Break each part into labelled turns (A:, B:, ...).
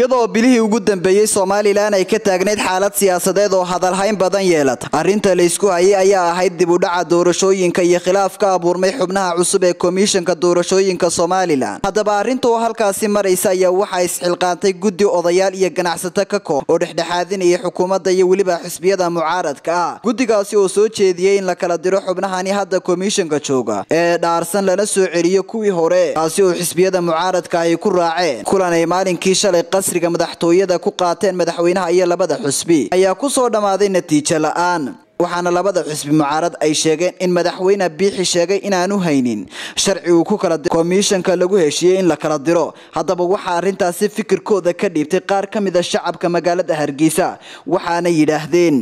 A: iyadoo bilihii ugu dambeeyey somalilan ay ka taagnayd xaalad siyaasadeed oo hadalhayn badan yeelata arrinta laysku hayay ayaa ahayd dib u dhaca doorashooyinka iyo khilaaf ka abuurmay xubnaha cusub ee komishanka doorashooyinka somalilan. Haddaba arrinta oo halkaasi maraysa ayaa waxaa isxilqaantay guddi odayaal iyo ganacsato ka koob oo dhexdhexaadinaya xukuumadda iyo weliba xisbiyada mucaaradka ah. Guddigaasi oo soo jeediyey in la kala diro xubnahani hadda komishanka jooga ee dhaarsan lana soo celiyo kuwii hore taasi oo xisbiyada mucaaradka ay ku raaceen. Kulan ay maalinkii shalay qasriga madaxtooyada ku qaateen madaxweynaha iyo labada xusbi ayaa ku soo dhammaaday natiijo la'aan. Waxaana labada xusbi mucaarad ay sheegeen in madaxweyne biixi sheegay inaanu haynin. Sharci uu ku kala komishanka lagu heshiiyey in la kala diro. Haddaba waxaa arrintaasi fikirkooda ka dhiibtay qaar ka mid a shacabka magaalada hargeysa waxaana yidhaahdeen.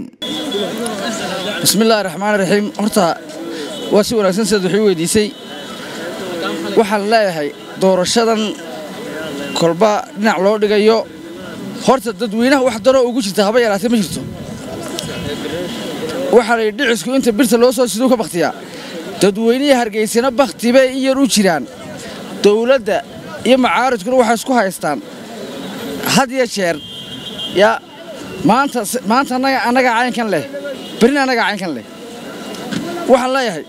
B: Bismillahi raxmaan raxiim horta waa si wanaagsan sidaad waxii weydiisay. Waxaan leeyahay doorashadan kolba dhinac loo dhigayo. Horta dadweynaha wax daroo ugu jirta haba yaraatee ma jirto. Waxaa la yidhi dhicisku inta birta loo soo siduu ka bakhtiyaa. Dadweynihii hargeysana bakhti bay in yar u jiraan. Dowladda iyo macaaridkuna waxay isku haystaan. Had iyo jeer yaa maanta maanta annagaa caynkan leh berrina annagaa caynkan leh. Waxaan leeyahay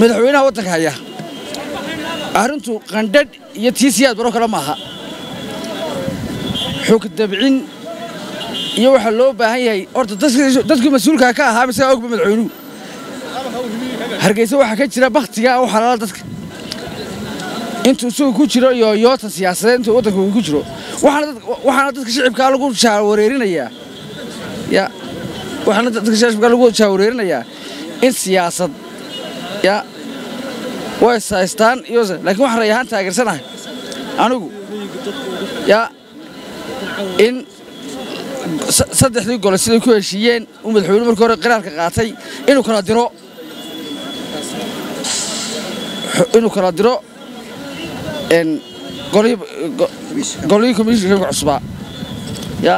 B: madaxweynaha waddanka haya arrintu qandhadh iyo tiisiyaad baro kale ma aha xog dabcin iyo waxaa loo baahan yahay horta dadkii mas'uulkaa ka ahaa misagaa ogba madaxweynuhu hargeysa waxaa ka jira bakhtiga u xalaala dadka. Intuu isagu ku jiro iyo yoota siyaasadeed intuu waddanka ku jiro waxaana dadka shicibkaa lagu jaawareerinayaa ya waxaana dadka shicibkaa lagu jaawareerinayaa in siyaasad ya way saystaan iyo laakiin waxaan ray ahaan taageersanahay. Anigu ya. In saddexdii gole siday ku heshiiyeen uu madaxweyne markii hore qiraalka qaatay inuu kala diro. Inuu kala diro. Golihii komishanka cusbaa ya.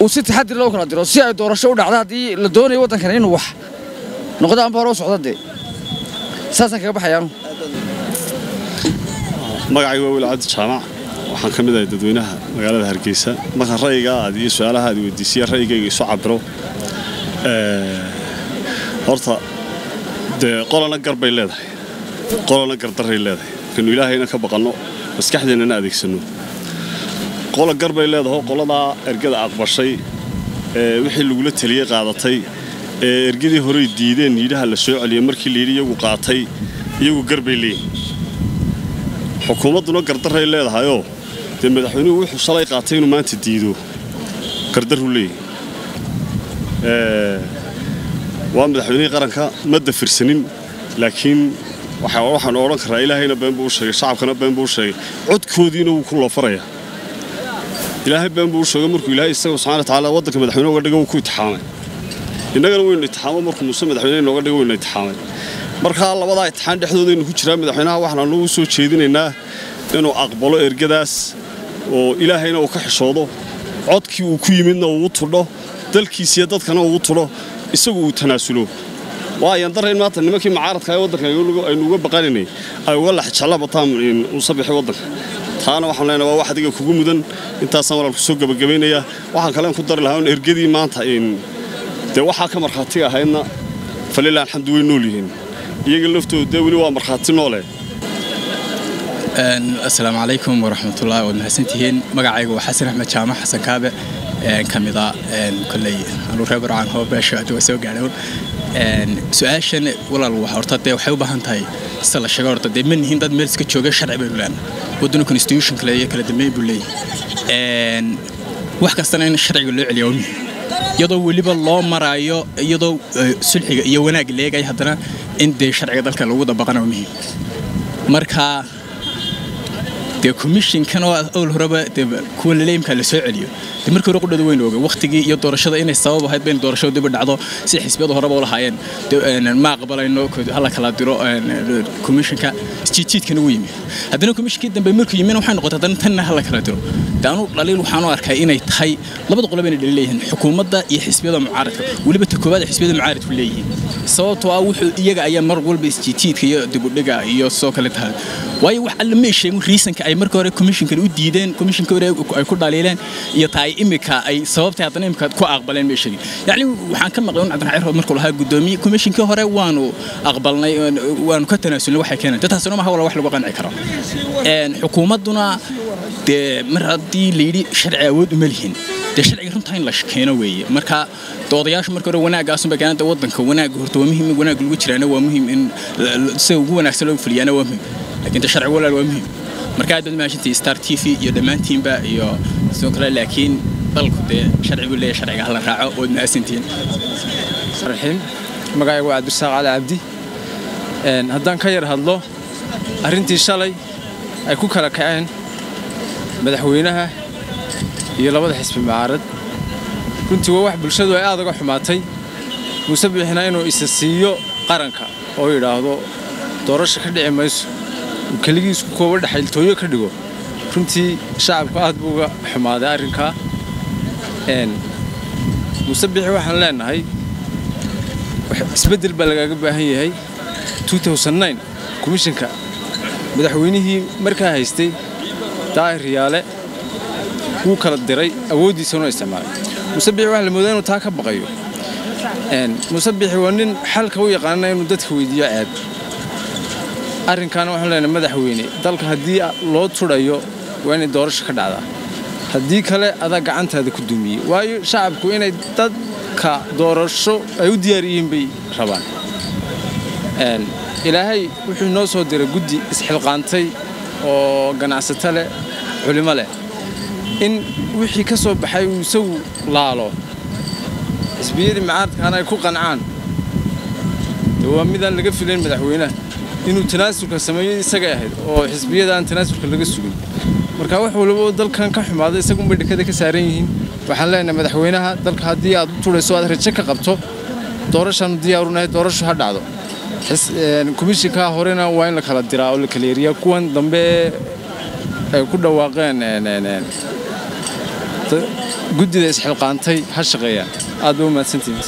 B: Uu si taxadir loo kala diro si ay doorasho u dhacda haddii la doonayo waddankan inuu wax noqdo amba hore u socdo dee saasaan kaga baxayaanu
C: magacayga waa weli cabdi jaamac. Waxaan ka mid ahay dadweynaha magaalada hargeysa. Markaan ra'yiga aad iyo su'aalaha aad weydiisiya ra'yigayga isu cabiro horta dee qolana gar bay leedahay. Qolana gardaray leedahay. Markaynu ilaahayna ka baqanno maskaxdeennana adeegsanno. Qola gar bay leedaho qoladaa ergada aqbashay ee wixii lagula teliyey qaadatay ee horey diideen yidhaha la soo celiyey markii layidhi iyagu qaatay iyagu gar bay leeyihiin xukuumadduna gardaray leedahayoo dee madaxweynuhu wuxuu shalay qaatay inuu maanta diido. Gardaruu leeyahy waa madaxweynihii qaranka ma dafirsanin laakiin waxaanu odhan karaa ilaahayna been buu u sheegay shacabkana been buu u sheegay. Codkoodiina wuu ku loofarayaa ilaahay been buu u sheegay markuu ilaahay isaga subxana wa tacaala waddanka madaxweyne uga dhigo wuu ku itixaamay innagana waynu itixaamo markuu muuse madaxweyne inooga dhigo waynu itixaamay markaa labadaa itixaan dhexdoodaynu ku jiraa madaxweynaha waxaanu u soo jeedinaynaa inuu aqbalo ergadaas oo ilaahayna uu ka xishoodo. Codkii uu ku yimidna uu u tudho dalkiisiyo dadkana uu tudho isagu uu tanaasulo. Waayan darayn maanta nimankii mucaaradka waddanka aynu uga baqanaynay ay uga laxjecla bataan usa bixi waddanka taana waxaan leenahay waa wax adiga kugu mudan. Intaasaan walaalku soo gabagabaynayaa waxaan kalen ku dari lahaa in ergadii maanta dee waxaa ka markhaatiga ahaydna falila alxamdu way nool yihiin. Iyaga laftooda dee weli waa markhaati noole.
D: Asalaamu calaykum waraxmatullahi waad mahadsantihiin. Magacaygu waa xasan axmed jaamac xasan kaabe. Ka mida koley anuu reer barcaan hoo beesho hadda waa soo gaadhown su'aashan walaal horta dee waxay u baahan tahay sida la sheego horta dee ma nihin dad meel iska jooga sharci baynu leenahay waddana constitution kale iyo kala dambeyn buu leeyahay. Wax kastana in sharciga loo celiya waa muhiim iyadoo weliba loo maraayo iyadoo sulxiga iyo wanaagga leegaya haddana in dee sharciga dalka lagu dabaqana waa muhiim marka dee commishinkan oo owl horeba dee kuwa laleeyimkaa la celiyo markii hore qudhada waynu ogay waqtigii iyo doorashada inay sabab ahayd baynu doorashada dib u dhacdo. Si xisbiyadu horeba u lahaayeen ma aqbalayno hala kala diro komishinka isjiidjiidkana wuu yimi. Haddana komishinkii dambe markuu yimina waxay noqotay haddana tanna hala kala diro. De anu dhaliil waxaan u arkay inay tahay labada qolob inay dhali leeyihiin xukuumadda iyo xisbiyada mucaaradka weliba ta koowaad xisbiyada mucaaradku leeyihiin. Sababtoo ah wuxuu iyaga ayaa mar walba isjiidjiidka iyo dibudhiga iyo soo kale tahay. Waayo wax alle ma sheegin riisanka ay marka hore komishinkan u diideen komishinka ay ku dhaliileen iyo tahay imika ay sababtay haddana imika ku aqbaleen ma sheegin yacni waxaan ka maqlay un cabdiraxmaan rood markuu lahaa guddoomiye komishinkii hore waanu aqbalnay waanu ka tanaasulnay waxay keeneen. Taasina maha wala wax lagu qanci karo. Xukuumadduna dee mar haddii layidhi sharci awood uma lihin dee sharciga runtaa in la keeno weeye. Marka doodayaashu marka hore wanaagaasunba keenanta waddanka wanaagga horta waa muhiim in wanaag lagu jiraana waa muhiim in sida ugu wanaagsan loo fuliyaana waa muhiim laakiin sharci walaal waa muhiim. Marka aad baad mahadsantihi star t v iyo dhammaantiinba iyo sidoo kale laakiin dalku dee sharci buu leeyahay sharciga hala raaco ood mahadsantihiin
E: raxiim. Magacaygu waa cabdirasaaq cali cabdi haddaan ka yar hadlo arrintii shalay ay ku kala kaceen madaxweynaha iyo labada xisbi mucaarad runtii waa wax bulshadu ay aad uga xumaatay muuse bixina inuu isa siiyo qaranka oo yidhaahdo doorasha ka dhici mayso uu keligiisku kooba dhexayltooyo ka dhigo runtii shacabku aad buu uga xumaaday arrinkaa muuse bixi waxaan leenahay isbeddel baa lagaaga baahan yahay. komishinka madaxweynihii markaa haystay daahir yaale wuu kala diray awooddiisanu isticmaalay. Muuse bixi waxaa la moodaa inuu taa ka baqayo. Muuse bixi waa nin xalka u yaqaana inuu dadka weydiiyo ceeb arrinkaana waxaan leenahay madaxweyne dalka haddii loo tudhayo waa inay doorasho ka dhacdaa haddii kale adaa gacantaada ku dumiyey waayo shacabku inay dadka doorasho ay u diyaar yihiin bay rabaan. Ilaahay wuxuu noo soo diray guddi isxilqaantay oo ganacsato leh culimo leh. In wixii ka soo baxay uu isagu laalo. Xisbiyadii mucaaradkaana ay ku qancaan. De waa midaan laga filayn madaxweynaha. Inuu tanaasulka sameeyo isagay ahayd oo xisbiyada aan tanaasulka laga sugin marka wax walba dalkan ka xumaada isagunbay dhekada ka saaran yihiin. Waxaan leenahay madaxweynaha dalka haddii aad u turayso aad rajo ka qabto doorashaanu diyaarunahay doorashu ha dhacdo. Komishinkaa horena waa in la kala diraa oo la kala eriyaa kuwan dambe ay ku dhawaaqeen guddida isxilqaantay ha shaqeeyaan aad ba u mahadsantihin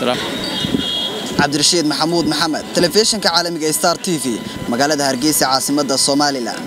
A: cabdirashiid maxamuud maxamed telefishinka caalamiga star t v magaalada hargeysa caasimadda somalilan